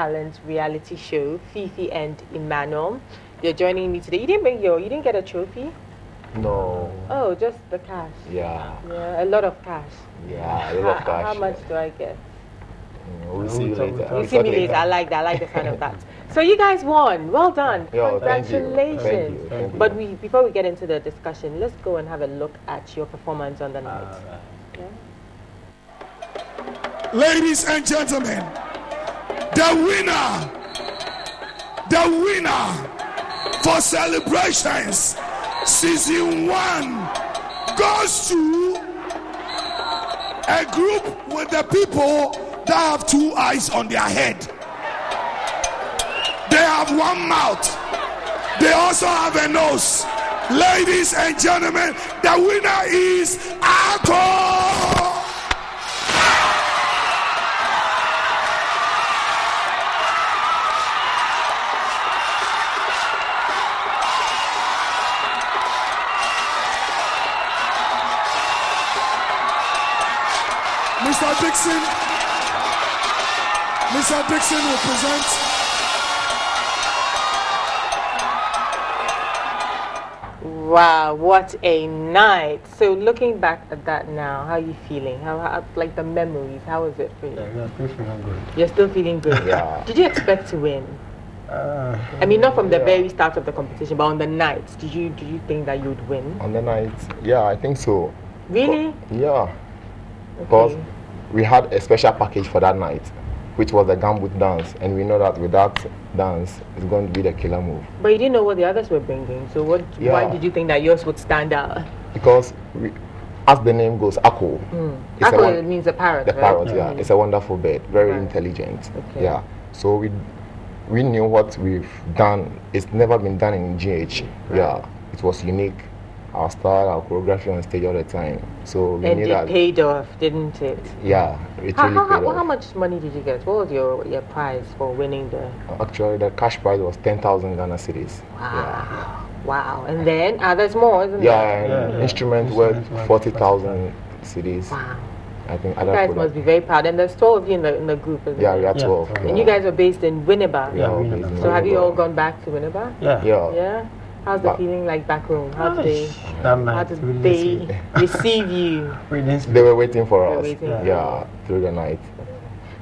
Talent reality show, Fifi and Emmanuel. You're joining me today. You didn't bring your, you didn't get a trophy? No. Oh, just the cash. Yeah. Yeah, a lot of cash. Yeah, a lot of cash. How much do I get? Mm, We'll see you later. You We'll see me later. I like that. I like the sound of that. So you guys won. Well done. Yo, thank you. Congratulations. Thank you. Thank you. But we, before we get into the discussion, let's go and have a look at your performance on the night. Ladies and gentlemen, the winner, the winner for celebrations season one goes to a group with the people that have two eyes on their head. They have one mouth, they also have a nose. Ladies and gentlemen, the winner is Akoo. Mr. Dixon, Mr. Dixon will present. Wow, what a night! So looking back at that now, how are you feeling? How, how like the memories? How is it for you? Yeah, still feeling good. You're still feeling good. Yeah. Did you expect to win? Uh, I mean, not from the Yeah. very start of the competition, but on the night. Did you did you think that you'd win? On the night, yeah, I think so. Really? Yeah, because Okay. We had a special package for that night, which was the gambut dance, and we know that with that dance, it's going to be the killer move. But you didn't know what the others were bringing. So what? Why did you think that yours would stand out? Because we, as the name goes, Akoo, it's a Akoo won- means a parrot. the right? parrot, yeah, Mhm. it's a wonderful bird, very Right. intelligent. Okay. Yeah, so we we knew what we've done. It's never been done in GH. Yeah, it was unique. Our style, our choreography on stage all the time. So we And knew it that. paid off, didn't it? Yeah, it How, really how, paid how, off. how much money did you get? What was your, your prize for winning the? Actually, the cash prize was 10,000 Ghana cedis. Wow. Wow. And then, ah, there's more, isn't Yeah, there? and Yeah, yeah. instrument worth worth 40,000 cedis. Wow. I think You other guys product- must be very proud. And there's 12 of you in the, in the group, isn't Yeah, there? we are Yeah. 12. And you guys are based in Winneba. Yeah, Yeah, we're we based know. in So have you all gone back to Winneba? yeah. Yeah. Yeah. How's the But- feeling like back home? How did they, how did we they receive you? We. They were waiting for were us. waiting for yeah, through the night.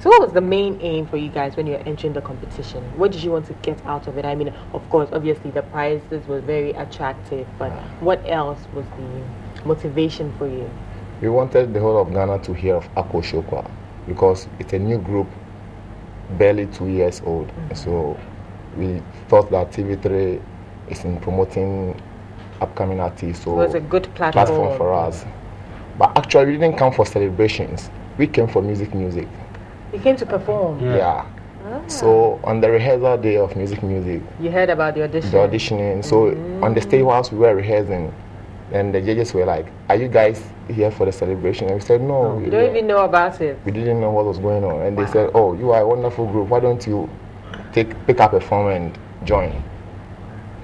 So what was the main aim for you guys when you were entering the competition? What did you want to get out of it? I mean, of course, obviously the prizes were very attractive, but what else was the motivation for you? We wanted the whole of Ghana to hear of Akoo Shokwa because it's a new group, barely two years old. Mm-hmm. So we thought that TV3 is in promoting upcoming artists. So It was a good platform. platform for us. But actually, we didn't come for celebrations. We came for music, music. You came to perform. Yeah. Yeah. Ah. So on the rehearsal day of music, music, You heard about the audition. the auditioning. So mm. on the stage whilst we were rehearsing, then the judges were like, "Are you guys here for the celebration?" And we said, "No, we, You don't even know about it. we didn't know what was going on." And they said, "Oh, you are a wonderful group. Why don't you take pick up a phone and join?"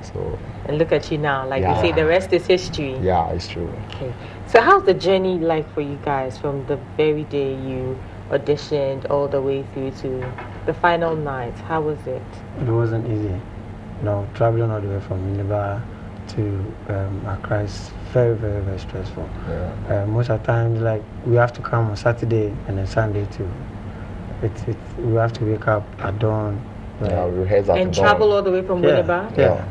So And look at you now. Like Yeah. you say, the rest is history. yeah, it's true. Okay. So how's the journey like for you guys from the very day you auditioned all the way through to the final night? How was it? It wasn't easy. No, traveling all the way from Winneba to um, Accra is very, very, very stressful. Yeah. Uh, most of the times, like, we have to come on Saturday and then Sunday too. It's, it's, we have to wake up at dawn. Yeah, like, we rehearsed at and dawn. travel all the way from Yeah. Winneba? Yeah.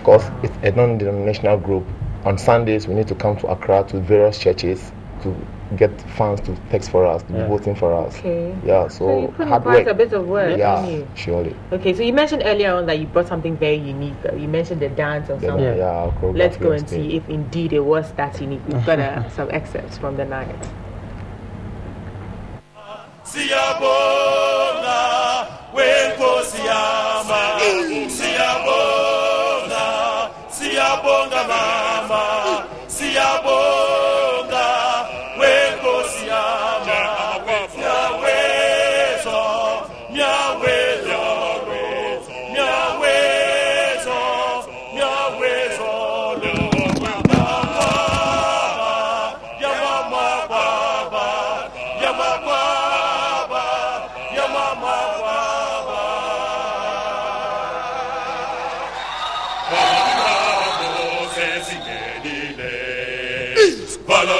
Because it's a non-denominational group. On Sundays, we need to come to Accra to various churches to get fans to text for us, to Yeah. be voting for us. Okay. Yeah, so, So you put in hard quite work. a bit of work, yeah, didn't you? surely. Okay, so you mentioned earlier on that you brought something very unique. You mentioned the dance or Then, something. yeah, Yeah. our choreography Let's go and see if indeed it was that unique. We've got uh, some excerpts from the night. Siyabonga wenkosi yama Siyabonga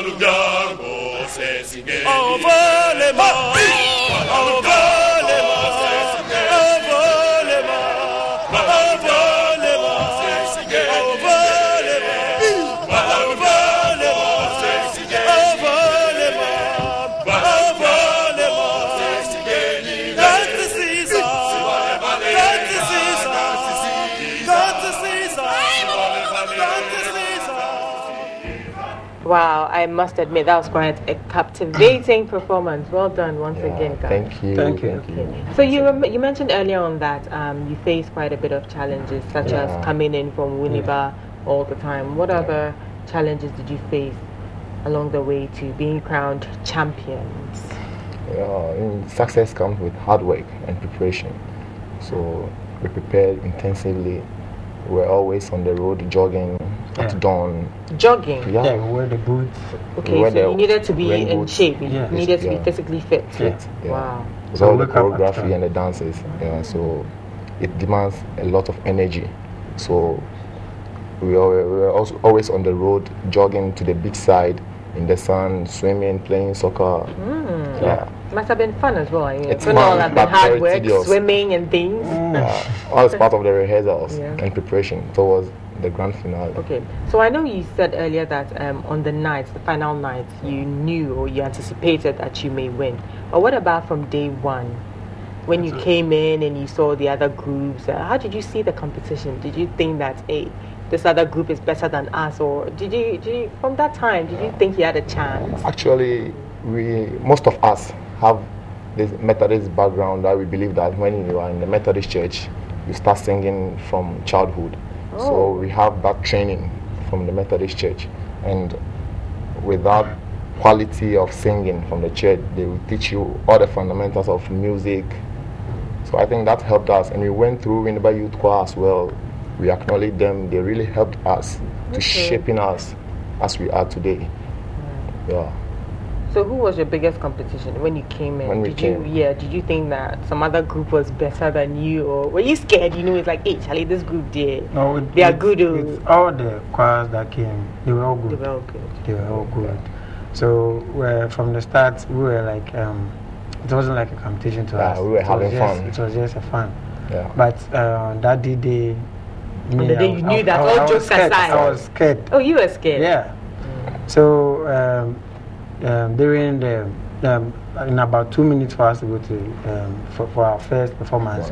Alugamos esse game. Wow, I must admit that was quite a captivating performance. Well done once Yeah, again, guys. Thank you. Thank you. Okay. So you rem- you mentioned earlier on that um, you face quite a bit of challenges, such Yeah. as coming in from Winneba all the time. What other challenges did you face along the way to being crowned champions? Yeah, in success comes with hard work and preparation. So we prepared intensively. We're always on the road jogging Yeah. At dawn. Jogging. Yeah, Yeah, we wear the boots. Okay, wear so the you needed to be in boots. shape. You Yeah. needed to be physically fit. fit. Yeah. Wow. So all the wake up at choreography and the dances. Yeah, so it demands a lot of energy. So we are, we are also always on the road, jogging to the beach side in the sun, swimming, playing soccer. Hmm. Yeah. Must have been fun as well. I mean, It's it's all that the hard work, tedious. swimming and things. Mm. Yeah, all is part of the rehearsals Yeah. and preparation towards the grand finale. Okay, so I know you said earlier that um, on the night, the final night, you knew or you anticipated that you may win. But what about from day one? When you came in and you saw the other groups, uh, how did you see the competition? Did you think that, hey, this other group is better than us? Or did you, did you from that time, did you think you had a chance? Actually, we most of us have this Methodist background that we believe that when you are in the Methodist church, you start singing from childhood. Oh. So we have that training from the Methodist church, and with that quality of singing from the church, they will teach you all the fundamentals of music. So I think that helped us, and we went through Winneba Youth Choir as well. We acknowledge them; they really helped us to shaping us as we are today. Yeah. So who was your biggest competition when you came in? When we did came. you yeah, did you think that some other group was better than you or were you scared? You know it's like, hey Charlie, this group did No, with, They are with- good, oh. With all the choirs that came, they were all they good. were all good. They were all good. So uh, from the start, we were like, um, it wasn't like a competition to Yeah, us. we were It was having just- fun. It was just a fun. Yeah. But uh, that day, they, On the day you knew that, all was jokes scared. aside. I was scared. Oh you were scared? Yeah. So um, um, during the um, in about two minutes for us to go to um, for, for our first performance,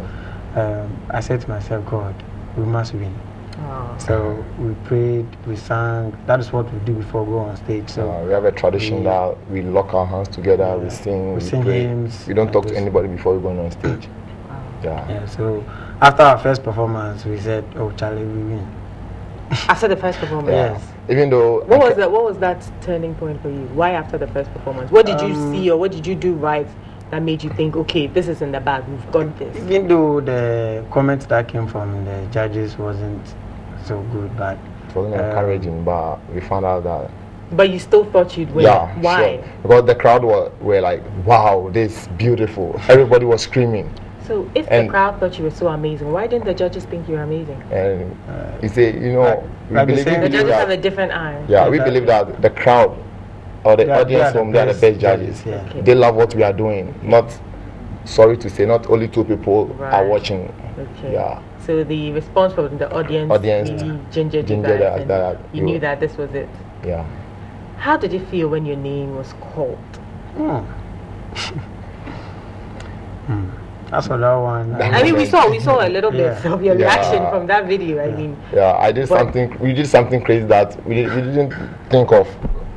um, I said to myself, God, we must win. Oh. So we prayed, we sang. That is what we do before we go on stage. So Uh, we have a tradition we- that we lock our hands together, we sing, We we, sing pray. hymns We don't talk to anybody before we go on stage. Yeah. yeah. So after our first performance, we said, "Oh, Charlie, we win." After the first performance. Yeah. Yes. Even though What was that what was that turning point for you? Why after the first performance? What did you Um, see or what did you do right that made you think, okay, this is in the bag, we've got this? Even though the comments that came from the judges wasn't so good, but it wasn't um, encouraging, but we found out that But you still thought you'd win. yeah, Why? sure. Because the crowd were, were like, "Wow, this is beautiful!" Everybody was screaming, So if And- the crowd thought you were so amazing, why didn't the judges think you were amazing? and you say, you know, like- we like believe, same- we The believe judges have a different eye. yeah, we believe that the crowd or the They are- they audience are the they are the best best judges. judges, yeah. Okay. They love what we are doing. Not sorry to say, not only two people are watching. Okay. Yeah. So the response from the audience, Audience really gingered you gingered guys us and that you you- knew that this was it. Yeah. How did you feel when your name was called? hmm. As for that one, I mean, we saw we saw a little bit Yeah. of your Yeah. reaction from that video. I mean, Yeah, I did something. We did something crazy that we, did, we didn't think of.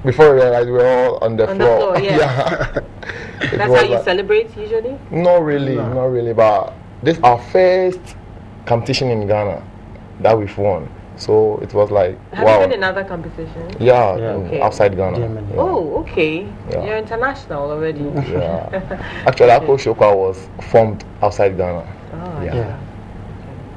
Before we realized we were all on the On the floor. floor, yeah. That's was how you like- celebrate usually. Not really, No. not really. But this our first competition in Ghana that we've won. So it was like Have wow. you been in other competitions? yeah, Yeah. Okay. outside Ghana. Germany. Yeah. Oh, okay. Yeah. You're international already. Yeah. Actually, Akoo Shokwa was formed outside Ghana. Oh, Yeah. yeah.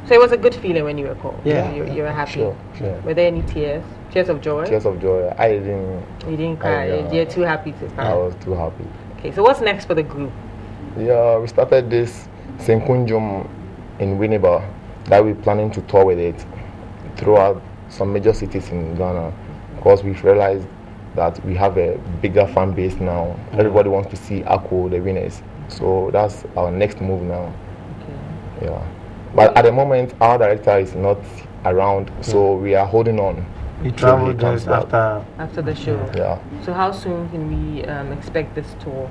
So it was a good feeling when you were called. Yeah. You, you were happy. Sure, sure. Were there any tears? Tears of joy? Tears of joy. I didn't. You didn't cry. I, uh, You're too happy to cry. I was too happy. Okay, so what's next for the group? Yeah, we started this Senkunjum in Winneba that we're planning to tour with it throughout some major cities in Ghana because we've realized that we have a bigger fan base now. Everybody wants to see Akoo, the winners. So that's our next move now. Okay. Yeah. But at the moment, our director is not around, so we are holding on. We traveled he comes just back. after. After the show. Yeah. So how soon can we um, expect this tour?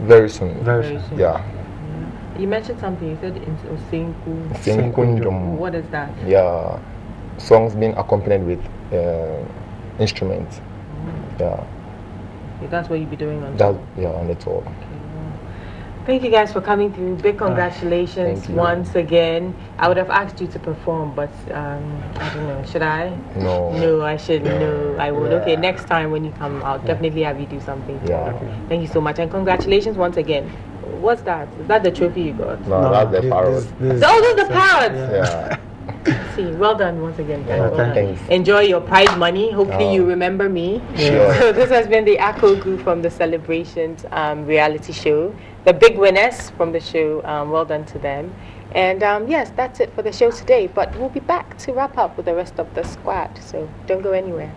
Very soon. Very Very soon. soon. Yeah. You mentioned something. You said in Osinku. Sinkundum. What is that? Yeah. Songs being accompanied with uh, instruments. Yeah. Okay, that's what you'll be doing on That tour. yeah on the tour. Okay. Thank you guys for coming through. Big congratulations thank you. once again. I would have asked you to perform, but um, I don't know. Should I? No. No, I shouldn't. No, I would. Okay, next time when you come, I'll definitely have you do something. Yeah. Thank you so much, and congratulations once again. What's that? Is that the trophy you got? No, that's the this- parrot. this- this- Oh, those are the parrots. Yeah. See, well done once again. guys. Yeah, Well done. thanks. Enjoy your prize money. Hopefully, Oh. you remember me. Sure. So this has been the Akoo Group from the Celebrations um, reality show. The big winners from the show. Um, well done to them. And um, yes, that's it for the show today. But we'll be back to wrap up with the rest of the squad. So don't go anywhere.